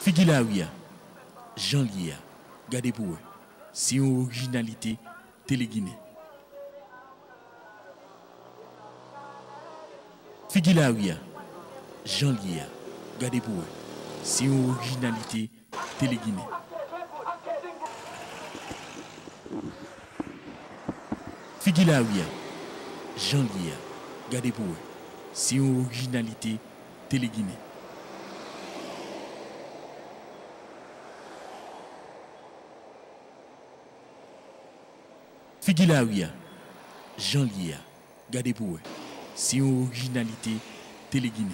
Figilaria, Jean Lia, gardez pour eux. C'est originalité téléguinée. Figilaria, Jean Lia, gardez pour eux. C'est originalité téléguinée. Figilaria, Jean Lia, gardez pour eux. C'est originalité téléguinée. Figilaria, Jean Lia, gardez pour. C'est une originalité téléguinée.